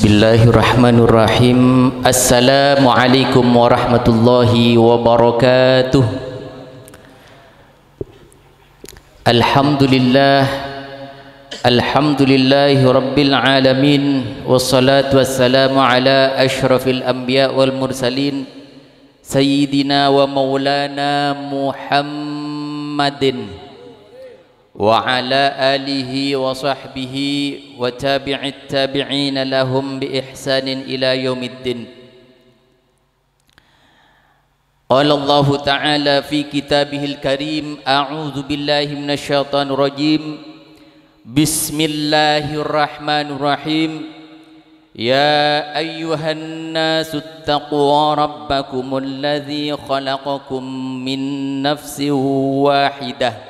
Bismillahirrahmanirrahim. Assalamualaikum warahmatullahi wabarakatuh. Alhamdulillah. Alhamdulillahi rabbil alamin. Wassalatu wassalamu ala ashrafil anbiya wal mursalin. Sayyidina wa maulana Muhammadin وعلى آله وصحبه وتابع التابعين لهم بإحسان إلى يوم الدين. قال الله تعالى في كتابه الكريم أعوذ بالله من الشيطان الرجيم. بسم الله الرحمن الرحيم. يا أيها الناس اتقوا ربكم الذي خلقكم من نفس واحدة.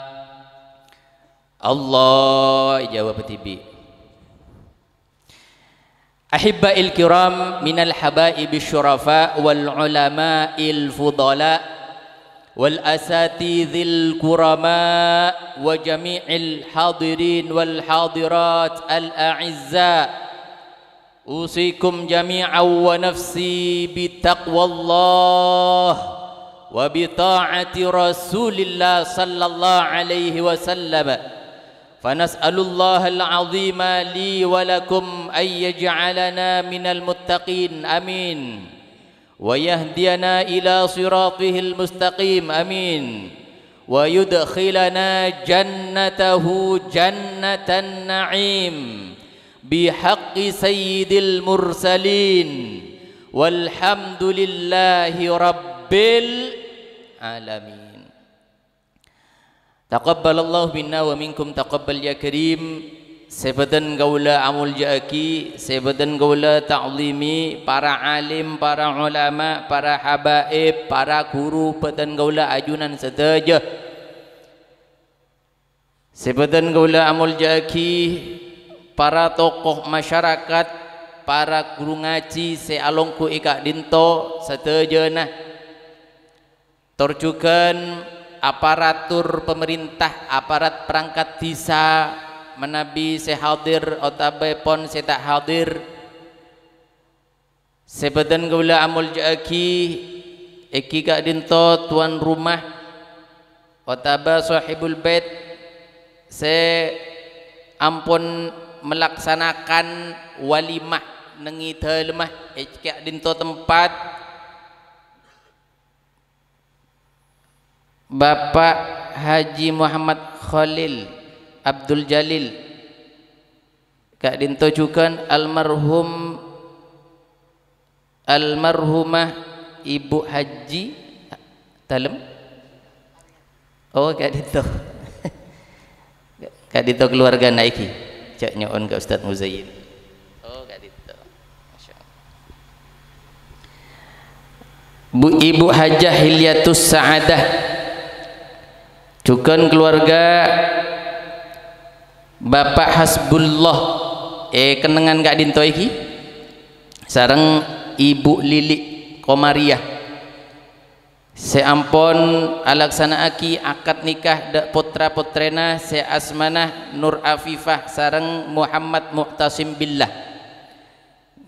Allah jawab tibi Ahibba'il kiram minal habaib syurafa wal ulama il fudala wal asatidhil kurama wa jami'il hadirin wal hadirat al a'izza usikum jami'an wa nafsi bi taqwallah wa bi ta'ati rasulillah sallallahu alaihi wasallam فنسأل الله العظيم لي ولكم أن يجعلنا من المتقين. أمين. ويهدينا إلى صراطه المستقيم. أمين. ويدخلنا جنته جنة النعيم. بحق سيد المرسلين. والحمد لله رب العالمين. Taqabbalallahu minna wa minkum taqabbal ya karim. Sebadan gaula amul ja'aki Sebadan gaula ta'limi Para alim, para ulama Para habaib, para guru Badan gaula ajunan setaja Sebadan gaula amul ja'aki Para tokoh masyarakat Para guru ngaji Sealongku ikak dinto Setaja nah. Torjukan aparatur pemerintah, aparat perangkat desa menabi sehadir otabe pon setak hadir. Sebadan gula amul jaki eki kak dinto tuan rumah otaba sahibul bait. Se ampun melaksanakan walimah nengi telemah eki kak dinto tempat Bapak Haji Muhammad Khalil Abdul Jalil Kak Dinto Cukan almarhum almarhumah Ibu Haji Talem? Oh Kak Dinto. Kak Dinto keluarga naiki Cak nyon ke Ustaz Muzayyin Oh Kak Dinto. Bu Ibu Hajah Hilyatus Sa'adah Cukan keluarga Bapak Hasbullah. Eh kenangan gak dinto iki Sarang Ibu Lili Komariah. Seampon alaksana aki akad nikah dak putra putrena se asmanah Nur Afifah sarang Muhammad Muhtasim Billah.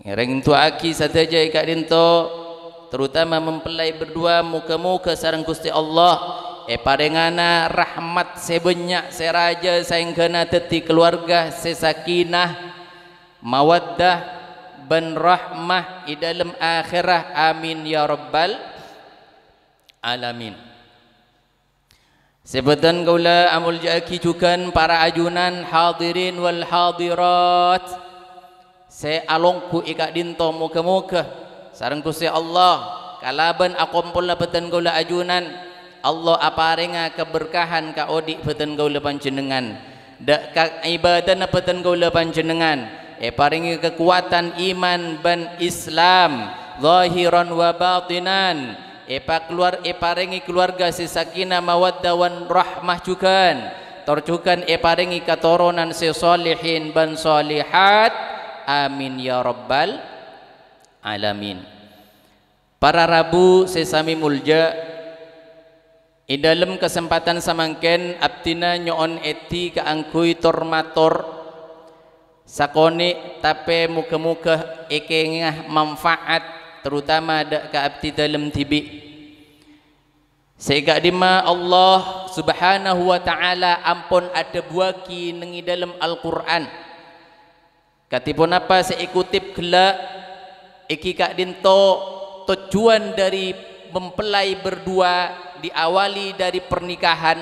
Reng tu aki sateja ikak dinto terutama mempelai berdua muka-muka sarang Gusti Allah Eh parengana rahmat sebanyak seraja kena teti keluarga sesakinah mawaddah ben rahmah di dalam akhirah amin ya rabbal alamin. Sebutan gaula amul jaki cukan para ajunan hadirin wal hadirat. Se alongku ikak dinto muka-muka. Sareng Gusti Allah kalaban akompol labatan gaula ajunan Allah aparenga keberkahan ka odik peten gaula panjenengan dak ka ibadah na peten gaula panjenengan e paringi kekuatan iman ban Islam zahiran wa batinan. Epa keluar eparengi keluarga si sakinah mawaddah wan rahmah jukan torjukan eparengi katurunan si salihin ban salihat. Amin ya rabbal alamin. Para rabu sesami mulja di dalam kesempatan samangken abtina nyon eti ke angkui tormator sakone tapi muka-muka ekengah manfaat terutama ada ke abdi dalam tibi. Sehingga dima Allah subhanahu wa ta'ala ampun ada buaki nengi dalam Al-Quran. Katipun apa saya ikutip gelak iki kak dinto tujuan dari mempelai berdua diawali dari pernikahan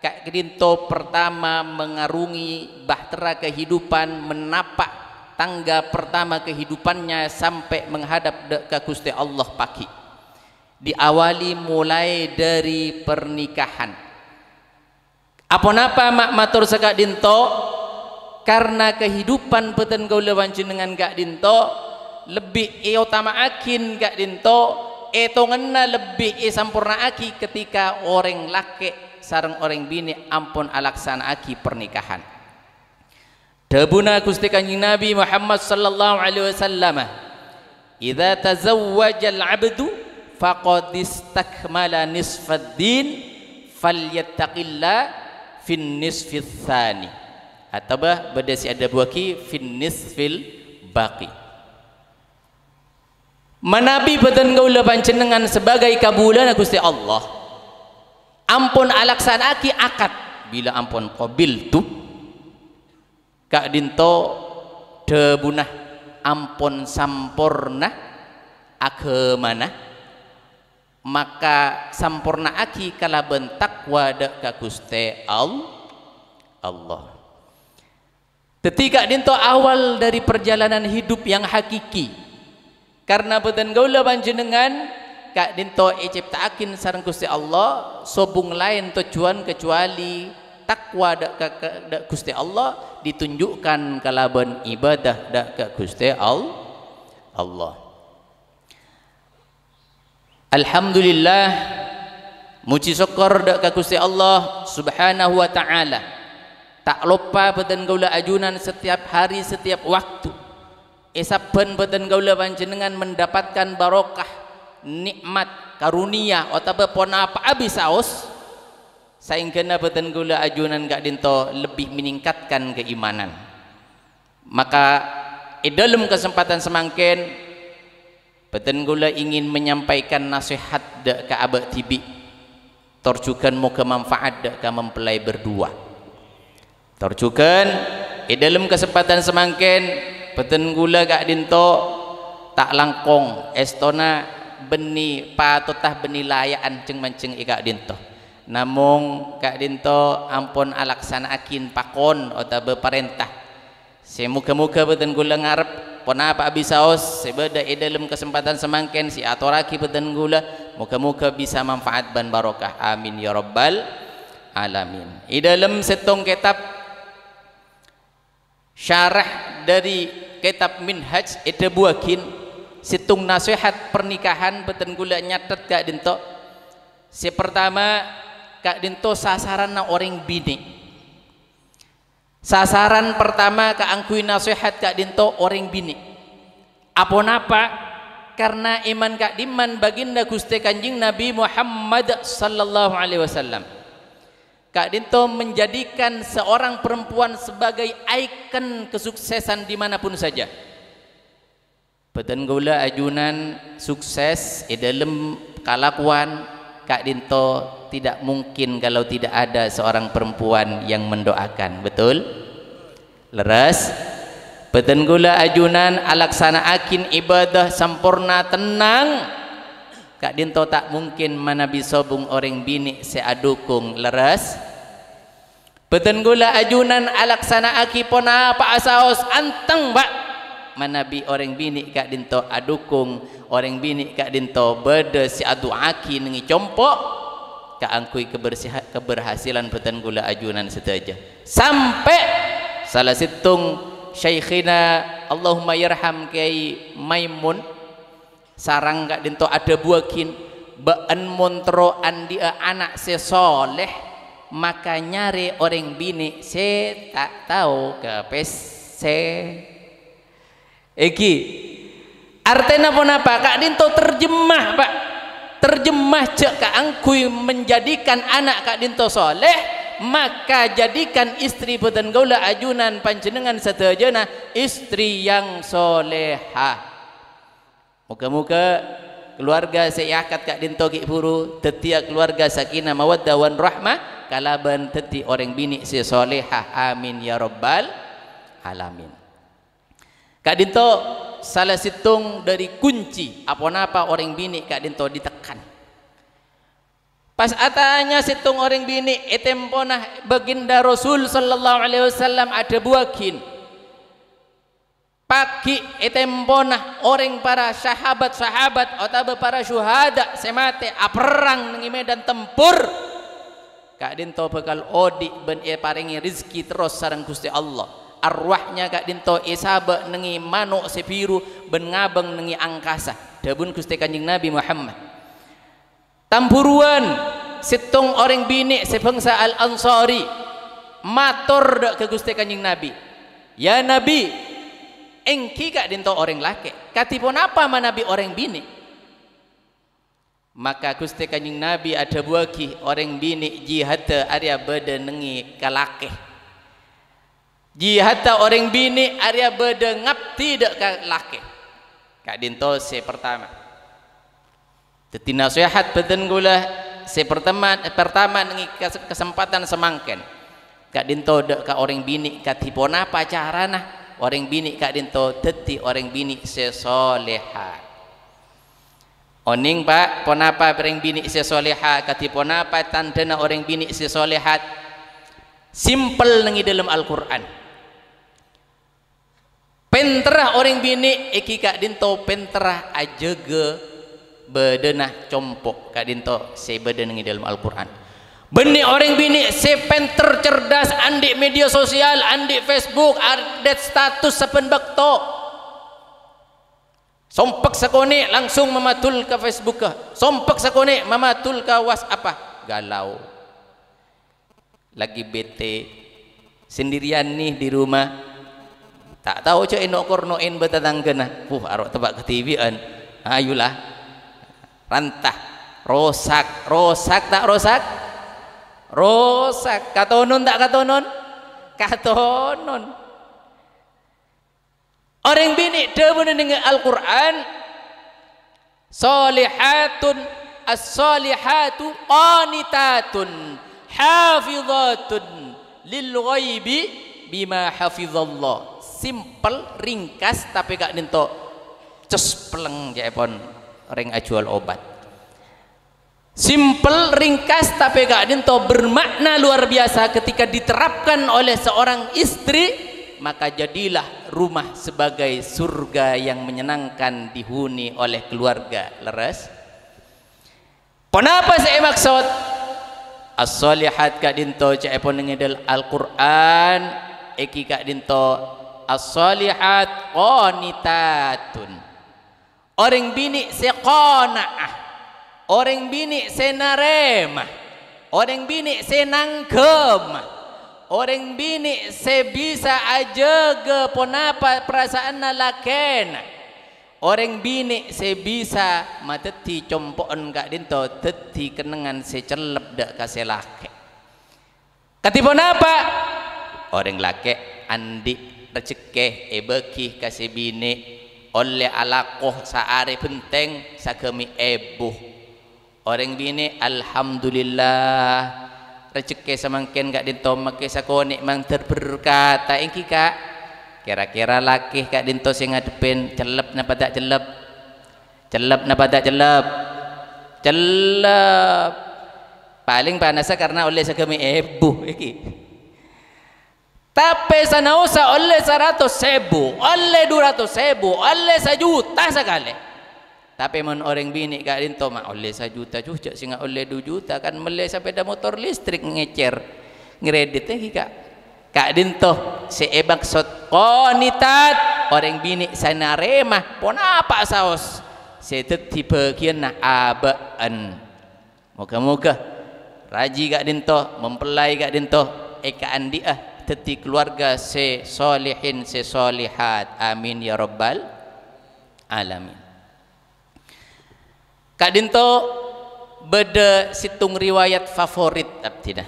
Kak Gerinto pertama mengarungi bahtera kehidupan menapak tangga pertama kehidupannya sampai menghadap ke Gusti Allah pagi. Diawali mulai dari pernikahan. Apa napa mak matur sekak dinto karena kehidupan peten gaula dengan Kak Dinto lebih utama akin Kak Dinto itu ngena lebih i sampurna aki ketika orang laki sarang orang bini ampun alaksana aki pernikahan. Debuna Gusti Kanjeng Nabi Muhammad sallallahu alaihi wasallam Idza tazawwaja al-'abdu faqad istakmala nisfad din falyattaqillah fin nisfil tsani atau bah berdasi ada buaki fin nisfil baqi Manabi beten gaula panjenengan sebagai kabulan Gusti Allah. Ampun alaksanaki akad bila ampun qabil tu kak dinto debunah ampun sampurna agemana maka sampurna aki kala bentak wada ka Gusti Allah. Ketika dinto awal dari perjalanan hidup yang hakiki karena beten gaula panjenengan kak dinto iciptaakin sareng Gusti Allah sobung lain tujuan kecuali takwa dak ka, ka dak Gusti Allah ditunjukkan kalaban ibadah dak ka Gusti Allah. Alhamdulillah muji syukur dak ka Gusti Allah Subhanahu wa taala. Tak lupa beten gaula ajunan setiap hari setiap waktu isaben badan gaula panjenengan mendapatkan barokah nikmat karunia atau pona apa abis saus sehingga badan gaula ajunan gak dinto lebih meningkatkan keimanan. Maka di dalam kesempatan semangkin badan gaula ingin menyampaikan nasihat dek ke abad tibi torjukan muka manfaat dek ke mempelai berdua. Torjukan di dalam kesempatan semangkin peten gula gak dinto tak langkong. Estona beni patutah beni layaan ceng manceng ikak dinto namung kak dinto ampun alaksana akin pakon atau beperintah semuka-muka peten gula ngarep pun apa abisaos sebeda dalam kesempatan semangken si atoraki peten gula muka-muka bisa manfaat ban barokah. Amin ya rabbal alamin. Dalam setong kitab syarah dari kitab minhaj itu buakin situng nasihat pernikahan beten gula nyatet kak dinto. Si pertama kak dinto sasaran na orang bini sasaran pertama kak angkui nasihat kak dinto orang bini apa napa karena iman kak diman baginda gusti kanjing nabi Muhammad sallallahu alaihi wasallam Kak Dinto menjadikan seorang perempuan sebagai ikon kesuksesan dimanapun saja. Peten gula ajunan sukses di dalam kalakuan Kak Dinto tidak mungkin kalau tidak ada seorang perempuan yang mendoakan. Betul? Leras? Peten gula ajunan alaksana akin ibadah sempurna tenang. Kak Dinto tak mungkin mana bisa bung orang bini seadukung leras. Beten gula ajunan alaksana aki pona apa asaos anteng mbak. Manabi orang bini kak dinto adukung orang bini kak dinto berde si adu aki nengi compok kak angkui kebersihan keberhasilan beten gula ajunan setaja. Sampai salah situng Syekhina Allahumma yarham kiai Maimun sarang kak dinto ada buakin. Baan montro dia anak sesoleh maka nyari orang bini se tak tahu ke pese. Eki. Artinya pun apa? Kak dinto terjemah pak. Terjemah cek kak angkui menjadikan anak kak dinto soleh. Maka jadikan istri peten gaula ajunan panjenengan setajana istri yang soleha muka-muka keluarga seyakat kak dinto ki puru tetia keluarga sakinah mawaddah wan rahmah kalaban teti orang bini si soleha amin ya rabbal alamin. Kak dinto salah situng dari kunci apa-apa orang bini kak dinto ditekan. Pas atanya situng orang bini etemponah baginda Rasul sallallahu alaihi wasallam ada buakin. Pagi etemponah orang para sahabat-sahabat atau para syuhada semate aperang nengi medan tempur. Kak dinto bekal odi ben e paringi rizki terus sarang Gusti Allah. Arwahnya kak dinto isabe nengi manuk sepiru ben ngabeng nengi angkasa. Dabun Gusti Kanjeng Nabi Muhammad tampuruan situng orang bini sebangsa al-ansari matur ke Gusti Kanjeng Nabi ya Nabi engki kak dinto orang laki. Katipun apa ma Nabi orang bini? Maka Gusti Kanjeng Nabi ada buaki orang bini jihad area beda nengi kalake jihad orang bini area beda ngapti dak kalake kak dinto se pertama. Jadi nasihat badan gula si pertama pertama nengi kesempatan semangken. Kak dinto dek kak orang bini kak tipona pacarana orang bini kak dinto teti orang bini sesoleha. Oning pak ponapa orang bini sesoleha kak tipona pa tandana orang bini sesolehat. Simple nengi dalam Al-Quran. Penterah orang bini iki kak dinto penterah ajege bedenah compok kak dinto saya beden dalam Al-Quran benih orang bini sepen tercerdas andik media sosial andik Facebook update status sepen bakto sompak sakone langsung mematul ke Facebook ke. Sompak sakone mematul ke WhatsApp. Apa galau. Lagi bete. Sendirian nih di rumah. Tak tahu cak inok kornoin betatangga nah. Puh arok tebak ke TV an ayulah rantah. Rosak. Rosak tak rosak rosak. Katonon tak katonon katonon orang bini demun dengan Al-Quran. Solihatun as-solihatu qanitatun. Hafizatun lil ghaibi bima hafizallah. Simple ringkas tapi gak ninto cus peleng jepon ring ajual obat simple ringkas tapi gak dinto bermakna luar biasa ketika diterapkan oleh seorang istri maka jadilah rumah sebagai surga yang menyenangkan dihuni oleh keluarga. Leres? Kenapa saya maksud? As-salihat kak dinto cak pun ngedel Al-Quran. Eki kak dinto as-salihat qanitatun. Orang bini seqanaah orang bini senarema orang bini senangkem orang bini sebisa aja ke ponapa perasaan nalaken orang bini sebisa mateti compon gak dinto teti kenangan secelep dak kasih laki katipun apa orang laki andi rezeki ebeki kasih bini oleh alakoh saari penting sakami ebuh orang bini alhamdulillah. Rezeki semangkin gak dinto make sakone mang terberkata ingki kak? Kira-kira laki kak dinto sing ngadepin celep napa tak celep? Celep napa tak celep? Celep. Paling panasa karena oleh sakami ebuh iki. Tapi sana usah oleh seratus sebu, oleh dua ratus sebu, oleh sejuta sekali. Tapi mon orang bini kak dinto mak oleh sejuta juga singa oleh dua juta kan meleh sepeda motor listrik ngecer. Ngeredit lagi kak. Kak dinto seebak sot konitat orang bini sana remah pon apa saos? Setet tipe kian na abaan moga-moga. Raji gak dinto mempelai gak dinto eka andiah teti keluarga se solihin se solihat. Amin ya rabbal alamin kak dinto beda situng riwayat favorit abtina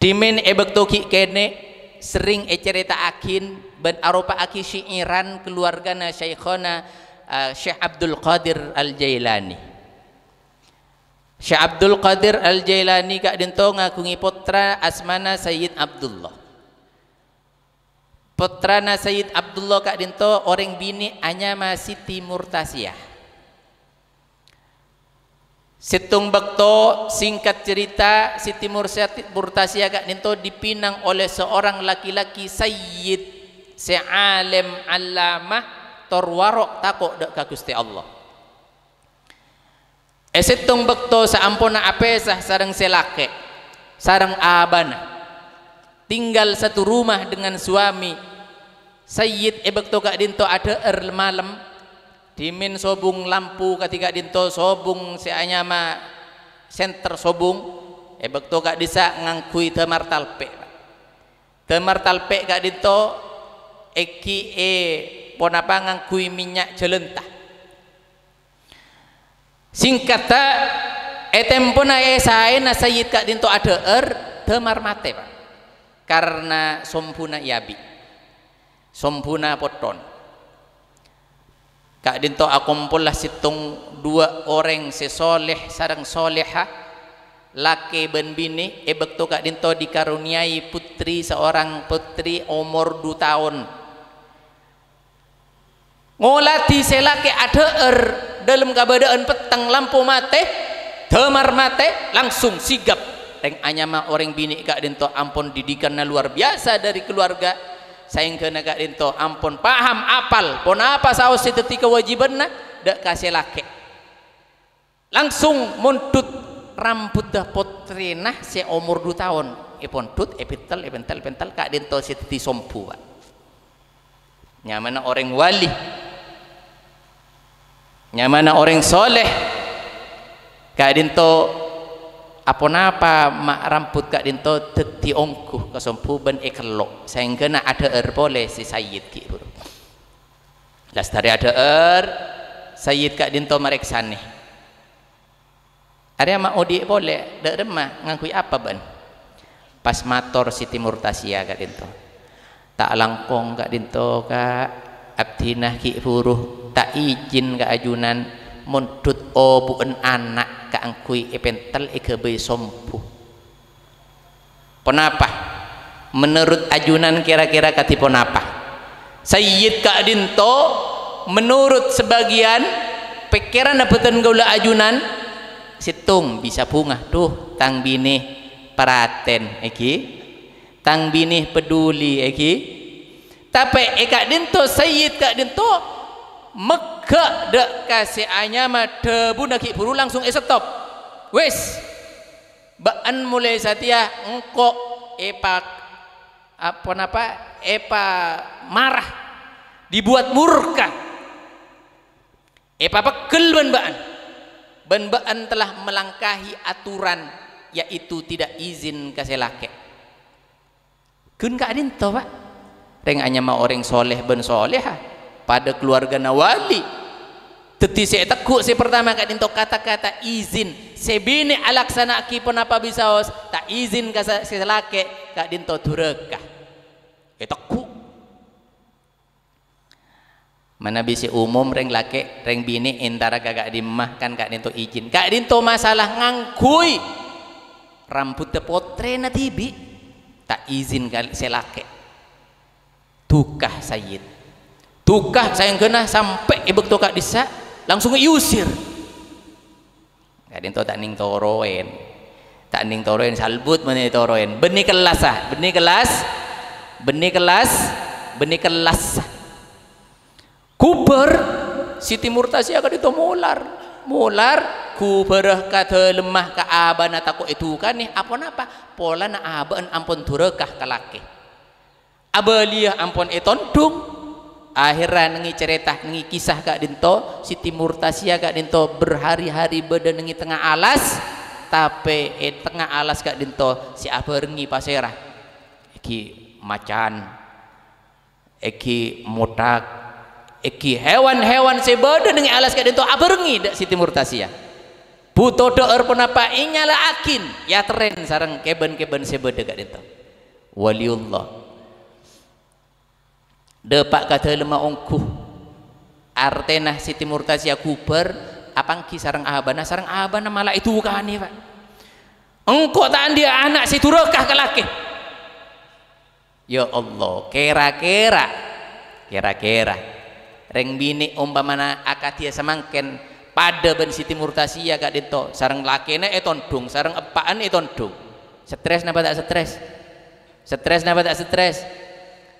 dimin ebek toki kene sering e cerita akin ben arupa aki syiiran keluargana syekhona uh, Syekh Abdul Qadir Al-Jailani. Syekh Abdul Qadir Al-Jailani kak dento ngakungi putra asmana Sayyid Abdullah. Putra na Sayyid Abdullah kak dento orang bini hanya masih Timur Tasya Situng Bekto singkat cerita Siti Murtasya kak dento dipinang oleh seorang laki-laki Sayyid se'alim alamah torwarok takok dek ka Gusti Allah. Esitung bekto sa ampuna apesah sarang selake sarang abana tinggal satu rumah dengan suami Sayyid e bekto kak dinto ada er malam dimin sobung lampu ketika dinto sobung si anyama center sobung. E bekto kak disa ngangkui temar talpe temar talpe kak dinto eki e ponapa ngangkui minyak jelentah. Singkata etempona e sae na sayyid kak dinto ada er temar mate pak. Karena sompuna yabi sompuna poton Kak dinto akumpulah situng dua orang sesoleh sarang soleha. Laki ben bini ebek tu kak dinto dikaruniai putri seorang putri umur dua tahun. Ngolati selaki ada er dalam keadaan petang lampu mate temar mate langsung sigap. Yang anyama orang bini kak dinto ampun didikan luar biasa dari keluarga kena kat dinto ampun paham apal. Pun apa saus itu kewajiban nak dak kasih laki. Langsung muntut rambut dah potri nah si umur dua tahun. Ipon tut epitel epentel pentel kak dinto si teti sompu pak. Nyamana orang wali. Nyamana orang soleh. Kak dinto apa napa mak rambut kak dinto teti ongkuh kesompu ben ekelok sehingga nak ada er boleh si sayyid ki bro. Las dari ada er sayyid kak dinto mereksa nih ada mak odi boleh dak remah ngakui apa ben? Pas mator si timur tasia kak dinto. Tak langkong kak dinto kak abdinah ki buruh tak izin kak ajunan muntut obuen anak ka angkui epentel ikebe sompu kenapa menurut ajunan kira-kira katipun apa Sayyid Kak Dinto menurut sebagian pikiran dapetan gaula ajunan? Situng bisa bunga. Tuh tang bini paraten eki tang bini peduli eki tapi Kak Dinto Sayyid Kak Dinto Mekah dek kasih anyama debu nak buru langsung eh stop. Wes. Baan mulai satia engkau epa apa napa epa marah dibuat murka. Epa pekel ban baan. Ban baan telah melangkahi aturan yaitu tidak izin kasih laki. Kun ka adin to pak. Reng anyama orang soleh ben solehah pada keluarga Nawali teti saya tekuk saya pertama kat dintok kata-kata izin. Sebini alaksana ki pun apa bisa os? Tak izin ka selake kat dinto turekah ya tekuk mana bisa umum reng lake reng bini intara kagak dimah kan kak dinto izin. Kak dinto masalah ngangkui. Rambut tepotre na tibi. Tak izin kali selake tukah sayyid tukah sayang kena sampai ibu tukak disa langsung iusir kadin to tak ning toroen. Tak ning toroen salbut mana toroen? Benih kelas ah benih kelas benih kelas benih kelas. Kuber Siti Murtasia kan itu mular. Mular kuberah kata lemah ke abana takut itu kan nih apa apa? Pola na aban ampun turekah ke laki. Abalia ampun etondung akhiran nengi cerita nengi kisah kak dinto Siti Murtasia kak dinto berhari-hari beda nengi tengah alas tapi eh tengah alas kak dinto si apa rengi pasera iki macan iki motak iki hewan-hewan sebeda nengi alas kak dinto apa rengi dak Siti Murtasia? Buto doer pun apa? Inyala akin. Ya tren sarang keben-keben sebeda kak dinto waliullah Depak kata lemah ongkuh. Artena Siti Murtazia Cooper Apang ki sarang abana Sarang abana malah itu bukan pak. Engkau tak dia anak situ rekah ke laki Ya Allah Kera-kera. Kera-kera. Reng bini umpamana akatia semangken pada ben Siti Murtasia gak dito sarang laki ne etondung sarang epaan etondung stres napa tak stres? Stres napa tak stres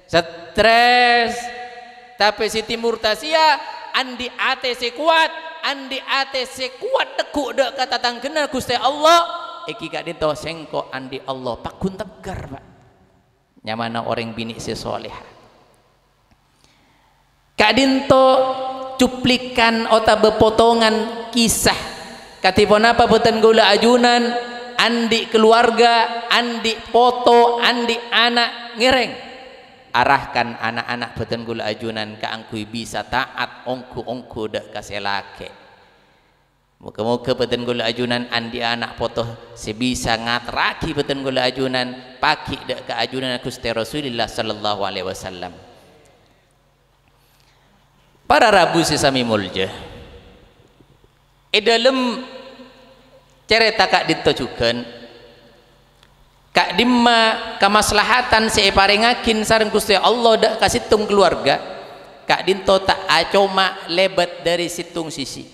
stres. Tapi Siti Murtasia andi ate se kuat andi ate se kuat tekuk dek kata tangkena Gusti Allah. Iki kak dito sengko andi Allah pakun tegar pak. Nyamana orang bini se soleh. Kak dinto cuplikan ota bepotongan kisah. Katipun apa boten gula ajunan? Andi keluarga andi foto andi anak ngereng arahkan anak-anak beten gula ajunan ke angkui bisa taat ongku-ongku dek kaselake muka-muka beten gula ajunan andi anak potoh sebisa ngatraki beten gula ajunan paki dek ke ajunan Gusti Rasulullah sallallahu alaihi wasallam. Para rabu sesami mulja e dalam cerita kak ditojukan kak dimma kamaslahatan separengakin sareng Gusti Allah dak kasitung keluarga kak dinto tak acoma lebat dari situng sisi.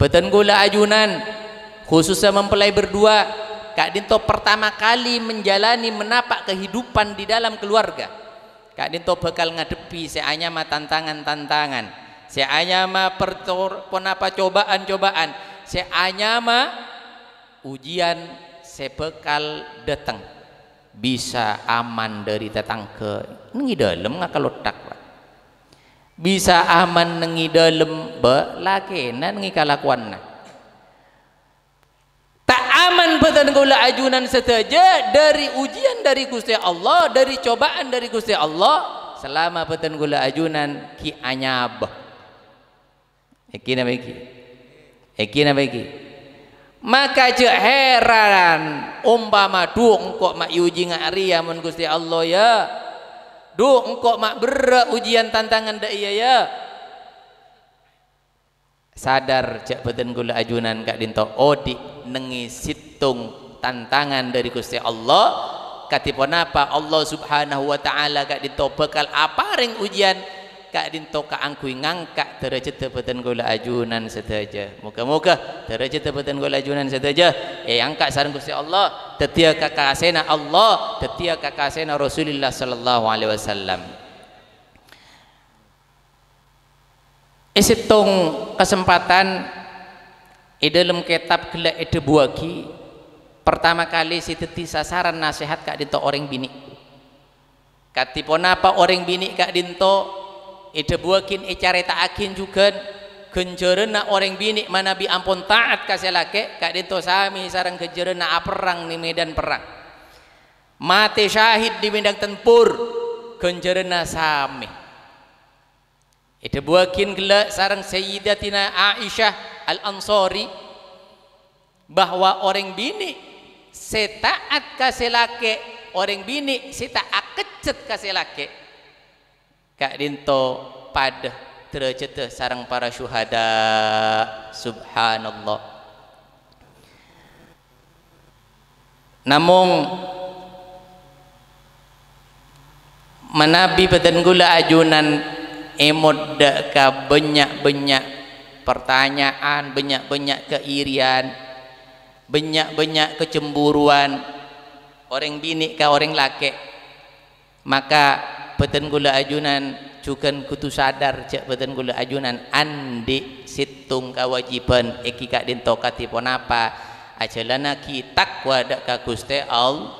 Beten gula ajunan khususnya mempelai berdua kak dinto pertama kali menjalani menapak kehidupan di dalam keluarga. Kak dinto bakal ngadepi seanyama tantangan-tantangan seanyama pertor penapa cobaan-cobaan seanyama ujian sebekal datang. Bisa aman dari tetangga nengi dalam ngakal otak bisa aman nengi dalam be lakena nengi kalakuan tak aman betul gula ajunan saja dari ujian dari Gusti Allah dari cobaan dari Gusti Allah selama betul gula ajunan ki anyab iki nama iki iki nama iki maka je heran umpama du engkau mak uji ngaria mun Gusti Allah ya. Du engkau mak berat ujian tantangan dak iya ya. Sadar cak beten gula ajunan kak dinto odi nengi situng tantangan dari Gusti Allah. Katipun apa? Allah Subhanahu wa taala kak dinto bekal apa ring ujian kak dinto ka angkui ngangkat derajat tebatan gula ajunan saja muka-muka derajat tebatan gula ajunan saja eh angkat sarang Gusti Allah. Tetia kakasena Allah tetia kakasena Rasulullah sallallahu alaihi wasallam. Isitung kesempatan di dalam kitab gelak itu buaki pertama kali si teti sasaran nasihat kak dinto orang bini katipun apa orang bini kak dinto ida buakin icareta akin juga. Kenjerena orang bini mana bi ampun taat kasih laki kak dito sami sarang kenjerena perang di medan perang. Mati syahid di medan tempur kenjerena sami. Ida buakin gela sarang sayyidatina Aisyah al-Ansari bahwa orang bini setaat kasih laki. Orang bini setaat kecet kasih laki kak dinto pada derajat sarang para syuhada. Subhanallah. Namun menabi badan gula ajunan emod ka banyak-banyak pertanyaan banyak-banyak keirian banyak-banyak kecemburuan. Orang bini ke orang laki. Maka peten gula ajunan cukan kutu sadar cek peten gula ajunan. Andi situng kewajiban eki kak dinto katipun apa. Ajalana ki takwa dak ka Gusti Allah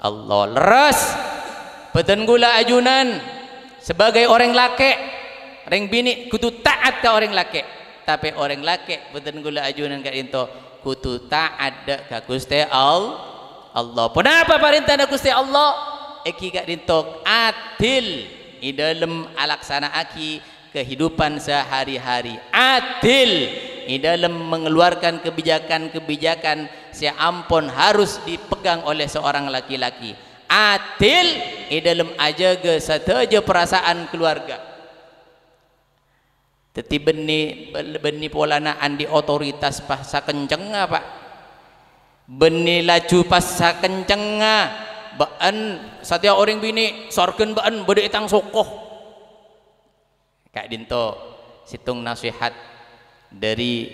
Allah. Leres! Peten gula ajunan sebagai orang laki orang bini kudu taat ke orang laki tapi orang laki betul gula ajunan kat itu kudu taat ke Gusti Allah. Kenapa perintah Gusti Allah eki kat dintok adil. Di dalam alaksana aki kehidupan sehari-hari adil. Di dalam mengeluarkan kebijakan-kebijakan seampun harus dipegang oleh seorang laki-laki. Adil di dalam ajaga sateja perasaan keluarga. Tetapi benih benih polanaan di otoritas pasca kenceng apa benih laju pasca kenceng baan setiap orang bini sorgen baan bade itang sokoh. Kak dinto situng nasihat dari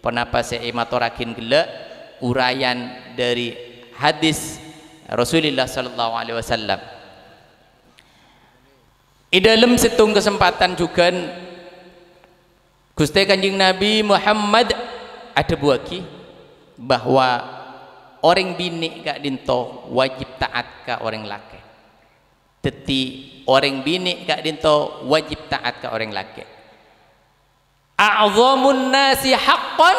penapa saya matorakin gila urayan dari hadis Rasulullah sallallahu alaihi wasallam. Di dalam situng kesempatan juga Gusti Kanjeng Nabi Muhammad ada buaki bahwa orang bini gak dinto wajib taat ke orang laki teti orang bini gak dinto wajib taat ke orang laki a'zamun nasi haqqan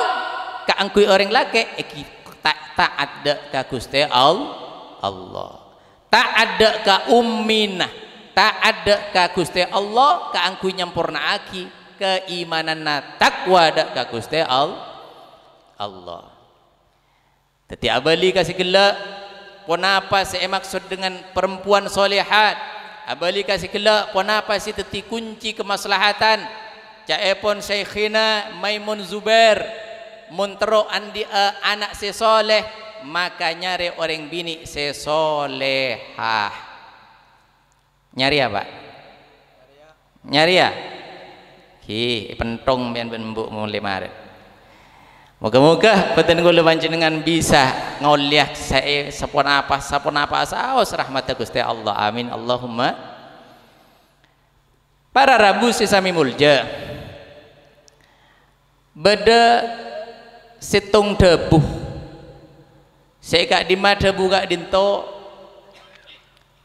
ka angkui orang laki iki tak taat de ka Gusti Allah. Taat de ka ummina taat de ka Gusti Allah ka angkui nyampurna aki keimanan takwa de ka Gusti Allah Teti abali kasih gelak Pun apa saya maksud dengan perempuan solehat Abali kasih gelak Pun apa si teti kunci kemaslahatan Cak pun Syekhina Maimun Zubair Muntero andi uh, anak si soleh Maka nyari orang bini si solehah Nyari apa? Nyari ya? Ki pentong bian bembuk mulai maret Moga-moga badan kula panjenengan bisa ngoliah saya sapun apa sapun apa saos rahmat Gusti Allah. Amin. Allahumma. Para Rabu sesami mulja. Beda situng debu. Kak di debu kak dinto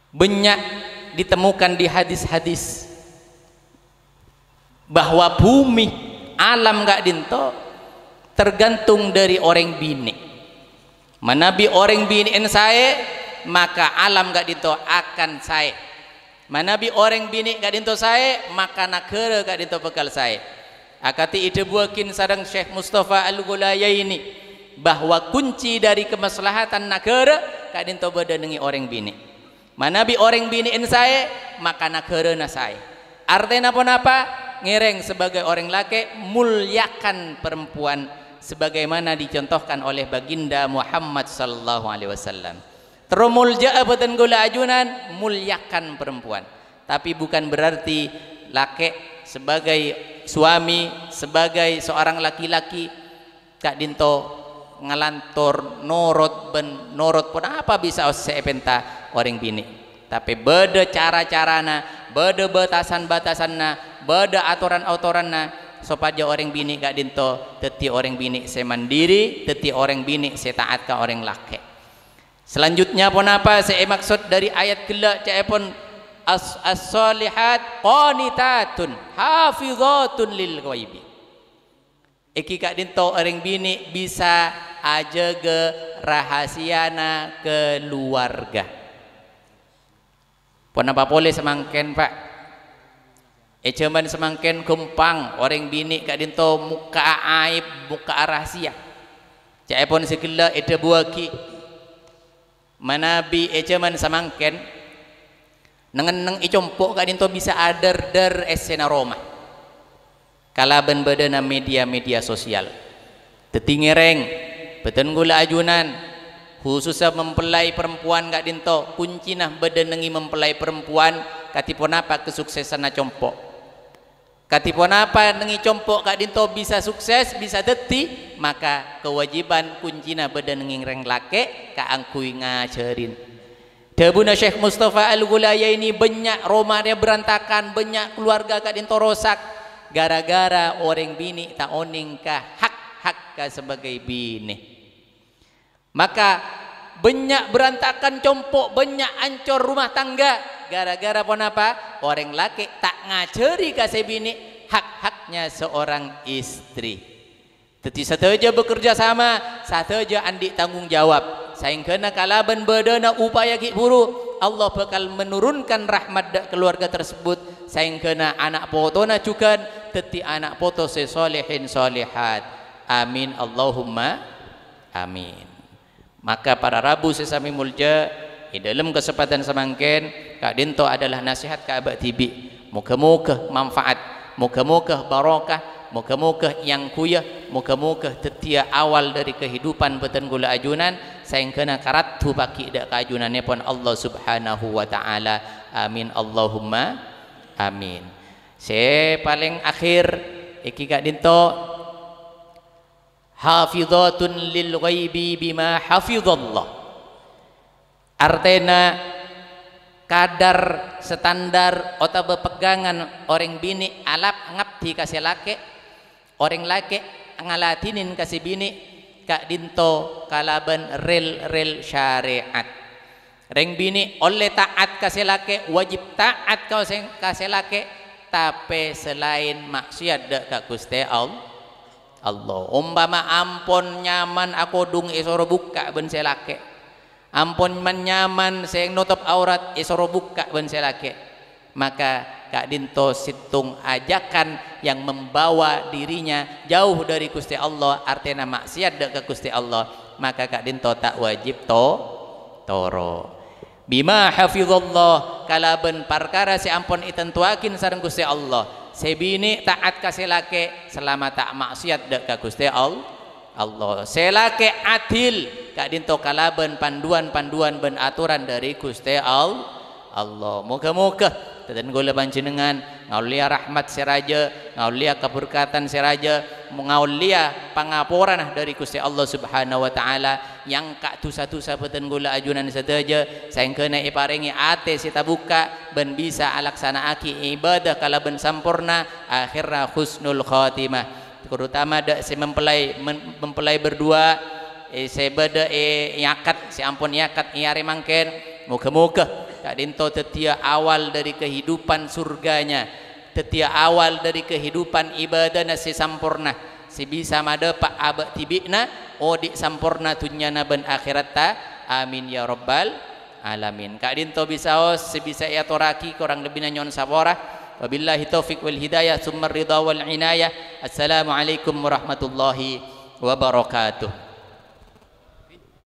banyak ditemukan di hadis-hadis bahwa bumi alam kak dinto tergantung dari orang bini. Manabi orang bini en saya maka alam gak dito akan saya. Manabi orang bini gak dito saya maka nakere gak dito bekal saya. Akati ide buakin sadang Syekh Mustafa Al-Gulaya ini bahwa kunci dari kemaslahatan nakere gak dito badanengi orang bini. Manabi orang bini en saya maka nakere na saya. Artinya apa-apa? Ngereng sebagai orang laki muliakan perempuan sebagaimana dicontohkan oleh baginda Muhammad sallallahu alaihi wasallam. Terumul ja'abatan gula ajunan muliakan perempuan. Tapi bukan berarti laki sebagai suami, sebagai seorang laki-laki kak dinto ngalantor norot ben norot pun apa bisa sepenta orang bini. Tapi beda cara-carana, beda batasan-batasanna, beda aturan-aturanna supaya orang bini gak dinto teti orang bini saya mandiri teti orang bini saya taat ke orang laki selanjutnya pun apa? Saya maksud dari ayat kelak cak pun as-solihat qanitatun hafizatun lil ghaibi. Iki gak dinto orang bini bisa aja ke rahasiana keluarga. Pun apa boleh semangken pak Eh cuman semakin kempang orang bini kat dinto muka aib, muka rahasia. Cak pun segala itu buaki. Manabi eh cuman semakin nengen neng icompok kat dinto bisa adar dar esena Roma. Kalaban badana media-media sosial. Tetingereng, betul gula ajunan, khususnya mempelai perempuan kat dinto kunci nah badan mempelai perempuan katipun apa kesuksesan na compok Katipun apa nengi compok kak dinto bisa sukses bisa deti maka kewajiban kuncina badan nengi reng lake ka angkui ngajarin. Debuna Syekh Mustafa Al Gulaya ini banyak rumahnya berantakan banyak keluarga kak dinto rosak gara-gara orang bini tak oning ka hak hak ka sebagai bini. Maka banyak berantakan compok banyak ancor rumah tangga gara-gara pun apa orang laki tak ngajari kasih bini hak-haknya seorang istri Tetapi satu aja bekerja sama, satu aja andi tanggung jawab. Sayang kena kalaban berdana upaya ki buru, Allah bakal menurunkan rahmat dak keluarga tersebut. Sayang kena anak potona cukan, teti anak poto sesolehin solehat. Amin Allahumma amin. Maka para rabu sesami mulja, di dalam kesempatan semangkin, Kak Dinto adalah nasihat ke abad tibi. Muka-muka manfaat, muka-muka barakah, Moga-moga yang kuya, moga-moga tetia awal dari kehidupan beten gula ajunan, sayang kena karat tu baki dak keajunan ni pun Allah Subhanahu wa taala. Amin Allahumma amin. Se paling akhir iki gak dinto hafizatun lil ghaibi bima hafizallah. Artena kadar standar atau pegangan orang bini alap ngapti kasih laki orang laki ngalatinin kasih bini kak dinto kalaban rel rel syariat. Reng bini oleh taat kasih laki wajib taat kau sing kasih laki tapi selain maksiat dak kak gusti Allah Allah. Umpama ampun nyaman aku dung isoro buka ben selake ampun menyaman sing nutup aurat isoro buka ben selake maka Kak Dinto situng ajakan yang membawa dirinya jauh dari Gusti Allah artinya maksiat dak ke Gusti Allah. Maka Kak Dinto tak wajib to toro. Bima hafizallah kalaben perkara si ampun itentuakin sareng Gusti Allah. Sebini taat kasih lake selama tak maksiat dak ke Gusti Allah. Allah selake adil Kak Dinto kalaben panduan-panduan ben aturan dari Gusti Allah Allah. Moga-moga dan gula panjenengan ngaulia rahmat siraja ngaulia keberkatan siraja ngaulia pangaporan dari Gusti Allah Subhanahu wa taala yang kak tu satu sabetan gula ajunan saja sayang kena iparingi ate sita buka ben bisa alaksana aki ibadah kala ben sampurna akhirnya husnul khatimah. Terutama dak si mempelai mempelai berdua eh sebeda eh yakat si ampun yakat iare mangken. Muka-muka tak dinto tetia awal dari kehidupan surganya tetia awal dari kehidupan ibadah nasi sampurna. Si bisa mada pak abad tibikna odik sampurna tunyana ben akhirat ta. Amin ya rabbal alamin. Kak dinto bisa os si bisa ya toraki kurang lebih nyon sabora wabillahi taufik wal hidayah summa ridha wal inayah. Assalamualaikum warahmatullahi wabarakatuh